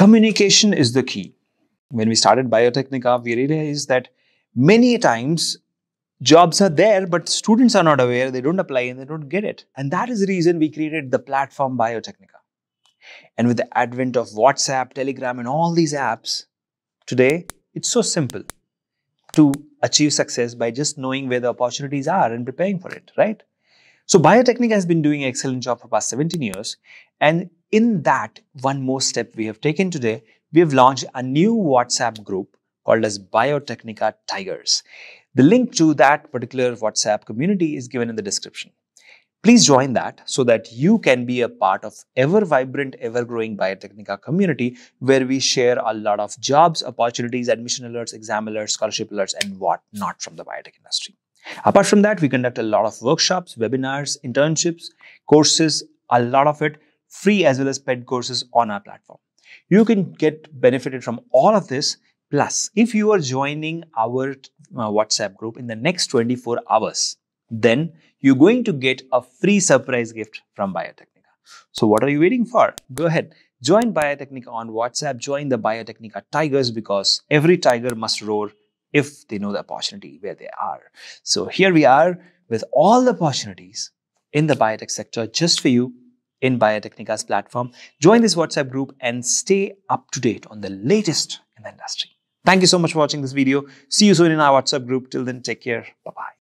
Communication is the key. When we started Biotecnika, we realized that many times jobs are there, but students are not aware, they don't apply and they don't get it. And that is the reason we created the platform Biotecnika. And with the advent of WhatsApp, Telegram, and all these apps, today it's so simple to achieve success by just knowing where the opportunities are and preparing for it, right? So Biotecnika has been doing an excellent job for past 17 years. And in that, one more step we have taken today, we have launched a new WhatsApp group called as Biotecnika Tigers. The link to that particular WhatsApp community is given in the description. Please join that so that you can be a part of ever vibrant, ever growing Biotecnika community where we share a lot of jobs, opportunities, admission alerts, exam alerts, scholarship alerts, and what not from the biotech industry. Apart from that, we conduct a lot of workshops, webinars, internships, courses, a lot of it free as well as paid courses on our platform. You can get benefited from all of this. Plus, if you are joining our uh, WhatsApp group in the next 24 hours, then you're going to get a free surprise gift from Biotecnika. So what are you waiting for? Go ahead. Join Biotecnika on WhatsApp. Join the Biotecnika Tigers because every tiger must roar if they know the opportunity where they are. So here we are with all the opportunities in the biotech sector just for you in Biotecnika's platform. Join this WhatsApp group and stay up to date on the latest in the industry. Thank you so much for watching this video. See you soon in our WhatsApp group. Till then, take care. Bye-bye.